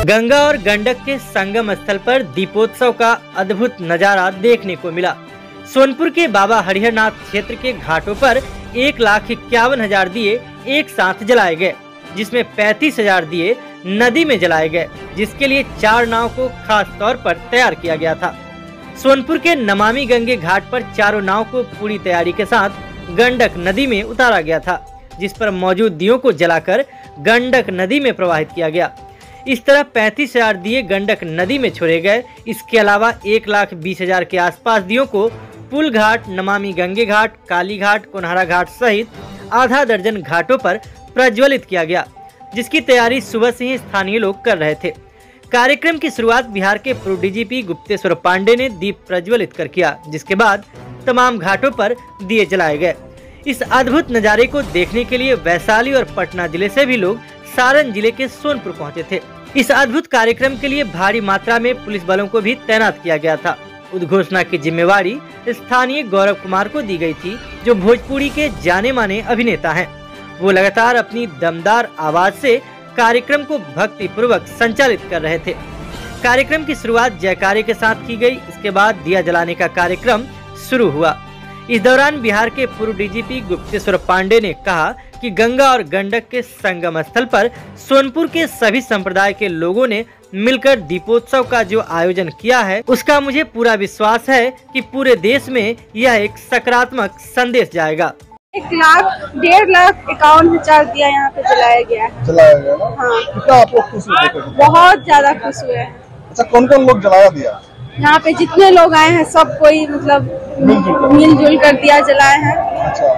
गंगा और गंडक के संगम स्थल पर दीपोत्सव का अद्भुत नज़ारा देखने को मिला। सोनपुर के बाबा हरिहरनाथ क्षेत्र के घाटों पर एक लाख इक्यावन हज़ार दिए एक साथ जलाए गए, जिसमें पैंतीस हज़ार दिए नदी में जलाए गए, जिसके लिए चार नाव को खास तौर पर तैयार किया गया था। सोनपुर के नमामि गंगे घाट पर चारों नाव को पूरी तैयारी के साथ गंडक नदी में उतारा गया था, जिस पर मौजूद दियों को जलाकर गंडक नदी में प्रवाहित किया गया। इस तरह पैंतीस हज़ार दिए गंडक नदी में छोड़े गए। इसके अलावा एक लाख बीस हज़ार के आसपास दियों को पुल घाट नमामि गंगे घाट काली घाट कोनहरा घाट सहित आधा दर्जन घाटों पर प्रज्वलित किया गया, जिसकी तैयारी सुबह से ही स्थानीय लोग कर रहे थे। कार्यक्रम की शुरुआत बिहार के पूर्व डीजीपी गुप्तेश्वर पांडे ने दीप प्रज्वलित कर किया, जिसके बाद तमाम घाटों पर दिए जलाए गए। इस अद्भुत नज़ारे को देखने के लिए वैशाली और पटना ज़िले से भी लोग सारण ज़िले के सोनपुर पहुँचे थे। इस अद्भुत कार्यक्रम के लिए भारी मात्रा में पुलिस बलों को भी तैनात किया गया था। उद्घोषणा की जिम्मेवारी स्थानीय गौरव कुमार को दी गई थी, जो भोजपुरी के जाने माने अभिनेता हैं। वो लगातार अपनी दमदार आवाज़ से कार्यक्रम को भक्ति पूर्वक संचालित कर रहे थे। कार्यक्रम की शुरुआत जयकारे के साथ की गई, इसके बाद दिया जलाने का कार्यक्रम शुरू हुआ। इस दौरान बिहार के पूर्व डीजीपी गुप्तेश्वर पांडे ने कहा कि गंगा और गंडक के संगम स्थल पर सोनपुर के सभी संप्रदाय के लोगों ने मिलकर दीपोत्सव का जो आयोजन किया है उसका मुझे पूरा विश्वास है कि पूरे देश में यह एक सकारात्मक संदेश जाएगा। एक लाख डेढ़ लाख इक्यावन हज़ार दिया यहाँ पे जलाया गया है। जलाया गया? ना हाँ। कितना आप लोग खुश हुए? बहुत ज़्यादा खुश हुए। हैं अच्छा कौन कौन लोग जलाया दिया? यहाँ पे जितने लोग आए हैं सब कोई मतलब मिलजुल कर। दिया जलाए हैं। अच्छा।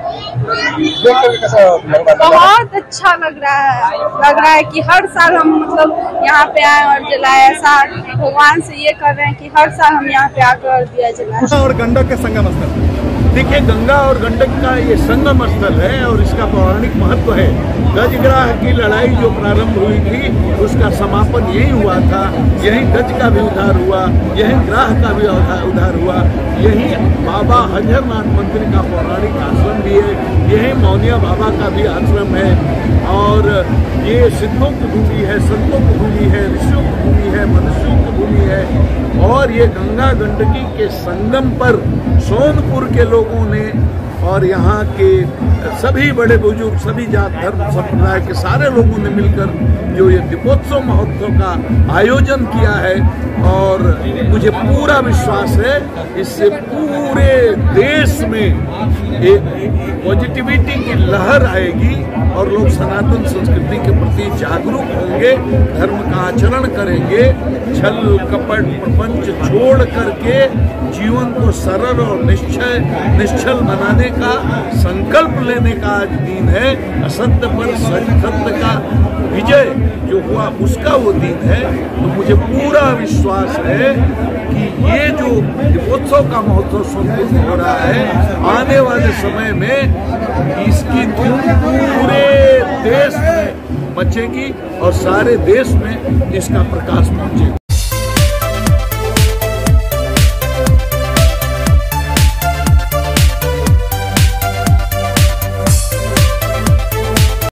देख करके कैसा लग रहा था बहुत अच्छा लग रहा है। लग रहा है कि हर साल हम मतलब यहाँ पे आए और जलाए। ऐसा भगवान से ये कर रहे हैं कि हर साल हम यहाँ पे आकर दिया जलाए। और गंडक के संगम स्थल। देखिए, गंगा और गंडक का ये संगम स्थल है और इसका पौराणिक महत्व है। गजग्राह की लड़ाई जो प्रारंभ हुई थी, उसका समापन यही हुआ था। यही गज का भी उद्धार हुआ, यही ग्राह का भी उद्धार हुआ। यही बाबा हजरनाथ मंदिर का पौराणिक आश्रम भी है, यही मौनिया बाबा का भी आश्रम है। और ये सिद्धों की भूमि है संतों की भूमि है ऋषियों की भूमि है मनुष्यों की भूमि है। और ये गंगा गंडकी के संगम पर सोनपुर के लोगों ने और यहाँ के सभी बड़े बुज़ुर्ग, सभी जात धर्म संप्रदाय के सारे लोगों ने मिलकर जो ये दीपोत्सव महोत्सव का आयोजन किया है और मुझे पूरा विश्वास है, इससे पूरे देश में पॉजिटिविटी की लहर आएगी और लोग सनातन संस्कृति के प्रति जागरूक होंगे, धर्म का आचरण करेंगे, छल, कपट, प्रपंच छोड़ करके जीवन को सरल और निश्चय, निश्चल बनाने का संकल्प लेने का आज दिन है। असत्य पर सत्य का विजय जो हुआ, उसका वो दिन है। तो मुझे पूरा विश्वास है कि ये जो दीपोत्सव का महोत्सव सोनपुर हो रहा है। आने वाले समय में इसकी धूम पूरे देश में बचेगी और सारे देश में इसका प्रकाश पहुंचेगा।